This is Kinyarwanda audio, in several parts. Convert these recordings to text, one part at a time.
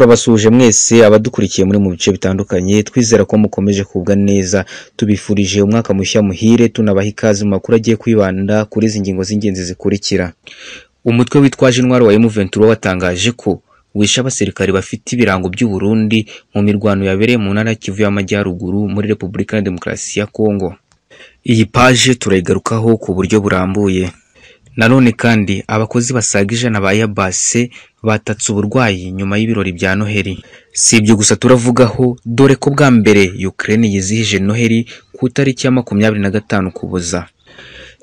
turabasuhuje mwese abadukurikiye muri mu bice bitandukanye twizera ko mukomeje kubwa neza. Tubifurije umwaka mushya muhire tunabaha ikaze mu makuru agiye kwibanda kuri izi ngingo z'ingenzi zikurikira. Umutwe witwaje intwaro wa M23 watangaje ko wishe abasirikare bafite ibirango by'u Burundi mu mirwano yabereye mu ntara Kivu y'Amajyaruguru muri Repubulika ya Demokarasi ya Kongo. Iyi paje turayigarukaho ku buryo burambuye. Nanone kandi abakozi basaga ijana ba Yabase batatse uburwayi nyuma y'ibirori bya Noheli. Si ibyo gusa turavugaho dore ko bwa mbere Ukraine yizihije Noheli ku itariki ya makumyabiri na gatanu Ukuboza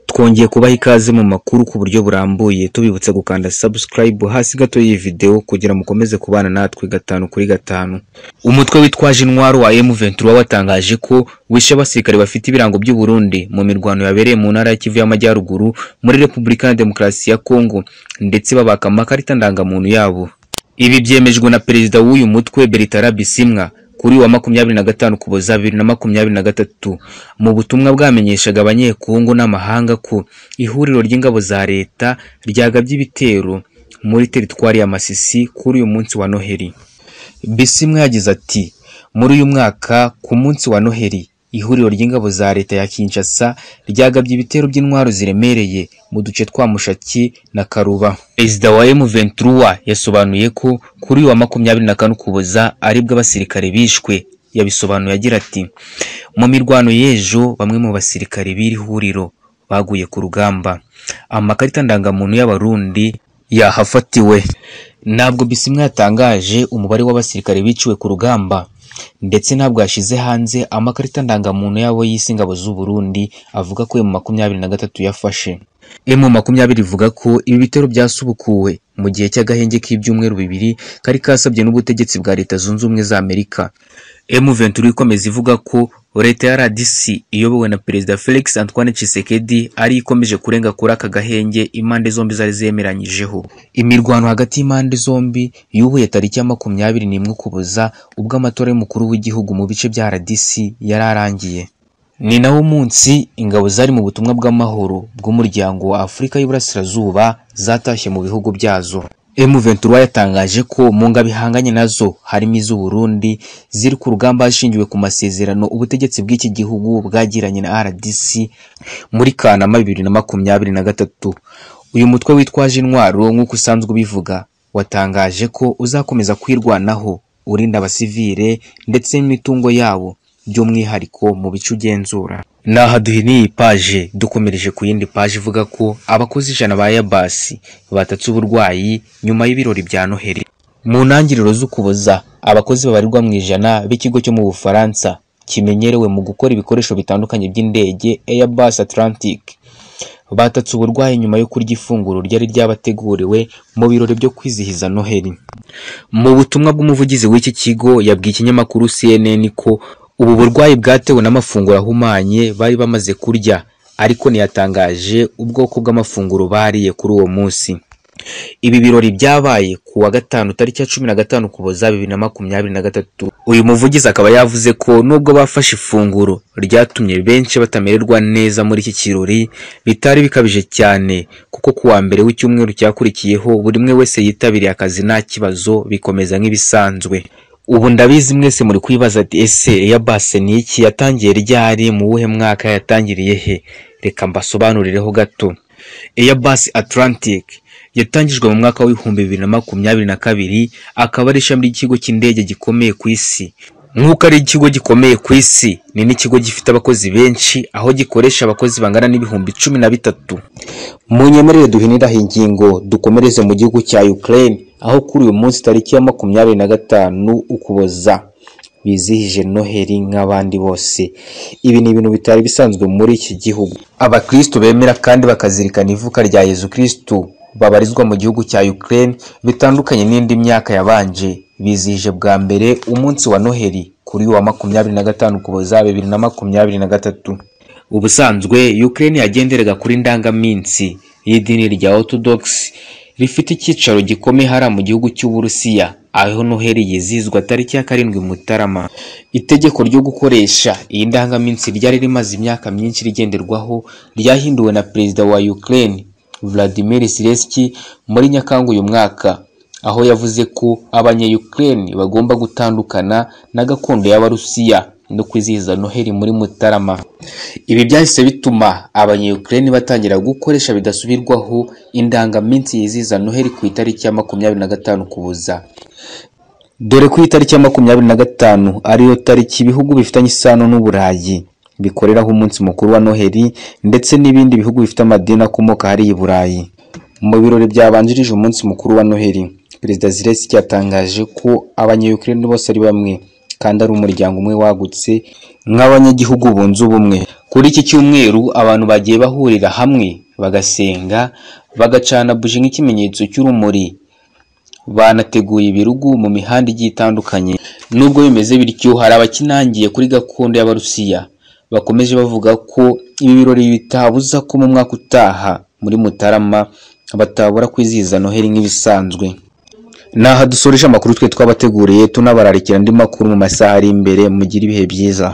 twongeye kubaha ikaze mu makuru ku buryo burambuye. Tubibutsa gukanda subscribe hasi gato y'iyi video kugira mukomeze kubana natwe gatanu kuri gatanu. Umutwe witwaje intwaro wa M23 watangaje ko wishe abasirikare bafite ibirango by'u Burundi mu mirwano yabereye mu ntara ya Kivu y'Amajyaruguru muri Repubulika ya Demokarasi ya Kongo ndetse babaka amakarita ndangamuntu yabo. Ibi byemejwe na perezida w'uyu mutwe Bertrand Bisimwa kuri wa makumyabiri na gatanu Ukuboza bibiri na makumyabiri na gatatu. Mu butumwa bwamenyeshaga abanyekongo n'amahanga ko ihuriro ry'ingabo za leta ryagabye ibitero muri teritwari ya Masisi kuri uyu munsi wa Noheli Bisimwa yagize ati muri uyu mwaka ku munsi wa Noheli ihuriro ry'ingabo za leta ya Kinshasa ryagabye ibitero by'intwaro ziremereye mu duce twa Mushaki na Karuba. Perezida wa M23 yasobanuye ko kuri wa makumyabiri na kane Ukuboza ari bwo abasirikare bishwe. Yabisobanuye agira ati mu mirwano y'ejo bamwe mu basirikare b'iri huriro baguye ku rugamba. Amakarita ndangamuntu y'abarundi yahafatiwe. Ntabwo Bisimwa yatangaje umubare w'abasirikare biciwe ku rugamba. Ndetse ntabwo yashyize hanze amakarita ndangamuntu yabo y'isi ingabo z'u Burundi avuga ko mu makumyabiri na gatatu yafashe. Emu makumyabiri ivuga ko ibi bitero byasubukuwe mu gihe cy'agahenge k'ibyumweru bibiri kari kasabye n'ubutegetsi bwa leta zunze ubumwe za Amerika. M23 ikomeza ivuga ko leta ya RDC iyobowe na perezida Felix Antoine Tshisekedi ari ikomeje kurenga kuri aka gahenge impande zombi zari zemeranyijeho. Imirwano hagati y'impande zombi yubuye tariki ya makumyabiri n'imwe Ukuboza ubwo amatora y'umukuru w'igihugu mu bice bya RDC yari arangiye. Ni nawo munsi ingabo zari mu butumwa bw'amahoro bw'umuryango wa Afurika y'Iburasirazuba zatashye mu bihugu byazo. M23 yatangaje ko mu ngabo ihanganye na zo harimo iz'u Burundi ziri ku rugamba hashingiwe ku masezerano ubutegetsi bw'iki gihugu bwagiranye na RDC muri Kanama bibiri na makumyabiri na gatatu. Uyu mutwe witwaje intwaro nk'uko usanzwe ubivuga watangaje ko uzakomeza kwirwanaho urinda abasivile ndetse n'imitungo yabo by'umwihariko mu bice ugenzura. Naha duhiniye iyi paje dukomereje ku yindi paje ivuga ko abakozi ijana ba Yabasi batatse uburwayi nyuma y'ibirori bya Noheli. Mu ntangiriro z'Ukuboza abakozi babarirwa mu ijana b'ikigo cyo mu Bufaransa kimenyerewe mu gukora ibikoresho bitandukanye by'indege Airbus Atlantic. Batatse uburwayi nyuma yo kurya ifunguro ryari ryabateguriwe mu birori byo kwizihiza Noheli. Mu butumwa bw'umuvugizi w'iki kigo yabwiye ikinyamakuru CNN ko ubu burwayi bwatewe n'amafunguro ahumanye bari bamaze kurya ariko ntiyatangaje ubwoko bw'amafunguro bariye kuri uwo munsi. Ibi birori byabaye ku wa gatanu tariki ya cumi na gatanu Ukuboza bibiri na makumyabiri na gatatu. Uyu muvugizi akaba yavuze ko nubwo bafashe ifunguro ryatumye benshi batamererwa neza muri iki kirori bitari bikabije cyane kuko ku wa mbere w'icyumweru cyakurikiyeho buri umwe wese yitabiriye akazi nta kibazo bikomeza nk'ibisanzwe. Ubu ndabizi mwese muri kwibaza ati ese Airbus ni iki yatangiye ryari mu wuhe mwaka yatangiriye he? Reka mbasobanurireho gato. Airbus Atlantic yatangijwe mu mwaka w'ibihumbi bibiri na makumyabiri na kabiri akaba ari ishami ry'ikigo cy'indege gikomeye ku isi. Nk'uko ari ikigo gikomeye ku isi ni n'ikigo gifite abakozi benshi aho gikoresha abakozi bangana n'ibihumbi cumi na bitatu. Mu nyemerere duhiniraho ingingo dukomereze mu gihugu cya Ukraine. Aho kuri uyu munsi tariki ya makumyabiri na gatanu Ukuboza bizihije Noheli nk'abandi bose. Ibi ni ibintu bitari bisanzwe muri iki gihugu. Abakristo bemera kandi bakazirikana ivuka rya Yezu Kristo babarizwa mu gihugu cya Ukraine bitandukanye n'indi myaka yabanje. Bizihije bwa mbere umunsi wa Noheli kuri wa makumyabiri na gatanu Ukuboza bibiri na makumyabiri na gatatu. Ubusanzwe Ukraine yagenderaga kuri ndangaminsi y'idini rya Orthodox. Rifite icyicaro gikomeye hariya mu gihugu cy'Uburusiya aho Noheli yizihizwa tariki ya karindwi Mutarama. Itegeko ryo gukoresha iyi ndangaminsi ryari rimaze imyaka myinshi rigenderwaho ryahinduwe na perezida wa Ukraine Vladimir Zelensky muri Nyakanga uyu mwaka. Aho yavuze ko abanya-Ukraine bagomba gutandukana na gakondo y'Abarusiya. No kwizihiza Noheli muri Mutarama. Ibi byahise bituma abanya-Ukraine batangira gukoresha bidasubirwaho indangaminsi yizihiza Noheli ku itariki ya makumyabiri na gatanu Ukuboza. Dore ko itariki ya makumyabiri na gatanu ariyo tariki ibihugu bifitanye isano n'Uburayi bikoreraho umunsi mukuru wa Noheli ndetse n'ibindi bihugu bifite amadini akomoka hariya i Burayi. Mu birori byabanjirije umunsi mukuru wa Noheli, Perezida Zelensky yatangaje ko abanya-Ukraine bose ari bamwe kandi ari umuryango umwe wagutse nk'abanyagihugu bunze ubumwe. Kuri iki cyumweru abantu bagiye bahurira hamwe bagasenga, bagacana buji nk'ikimenyetso cy'urumuri, banateguye ibirugu mu mihanda igiye itandukanye. Nubwo bimeze bityo, hari abakinangiye kuri gakondo y'Abarusiya bakomeje bavuga ko ibi birori bitabuza ko mu mwaka utaha muri Mutarama batabura kwizihiza Noheli nk'ibisanzwe. Ni aha dusoreje amakuru twe twabateguriye tunabararikira andi makuru mu masaha ari imbere mugire ibihe byiza.